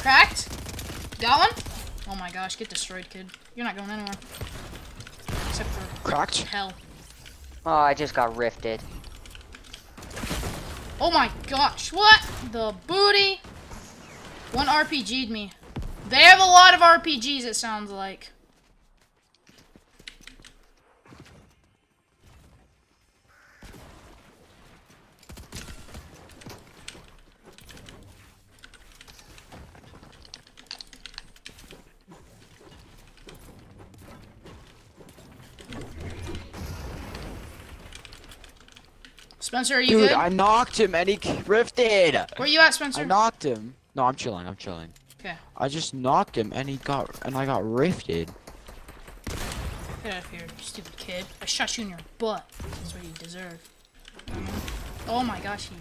Cracked. Got one? Oh my gosh, get destroyed, kid. You're not going anywhere. Except for Cracked. hell. Oh, I just got rifted. Oh my gosh, what? The booty? One RPG'd me. They have a lot of RPGs, it sounds like. Spencer, are you Dude, good? I knocked him and he rifted. Where you at, Spencer? I knocked him. No, I'm chilling. I'm chilling. Okay. I just knocked him and he got and I got rifted. Get out of here, you stupid kid. I shot you in your butt. That's what you deserve. Oh my gosh, he.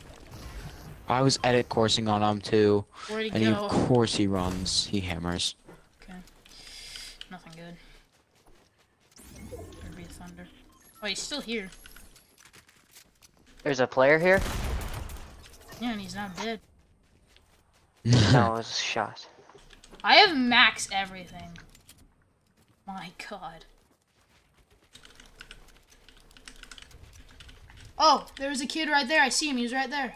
I was edit coursing on him too, Where'd he and he, go? of course he runs. He hammers. Okay. Nothing good. There'd be a thunder. Oh, he's still here. There's a player here? Yeah, and he's not dead. No, it was a shot. I have max everything. My god. Oh, there was a kid right there. I see him. He was right there.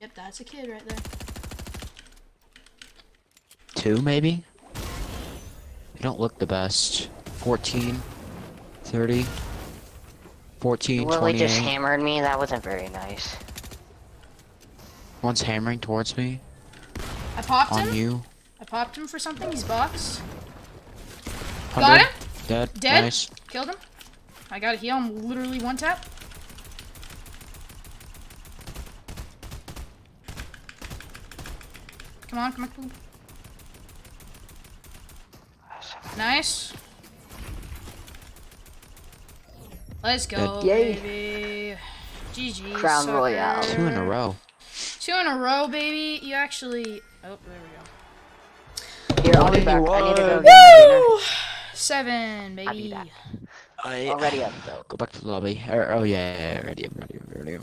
Yep, that's a kid right there. Two maybe. They don't look the best. 14, 30, 14, Willie 28. just hammered me. That wasn't very nice. One's hammering towards me. I popped On him. you. I popped him for something. He's boxed. Got him. Dead. Dead. Nice. Killed him. I got a heal. I'm literally one tap. Come on, come on, come on. Nice. Let's go, Yay. baby. GG. Crown sucker. Royale. Two in a row. Two in a row, baby. You actually. Oh, there we go. Here, I'll be back. I need to go Woo! get my dinner. Woo! Seven, I'll be baby. back. I Already up though. Go back to the lobby. Er, oh yeah, yeah, yeah, ready up, ready up, ready up.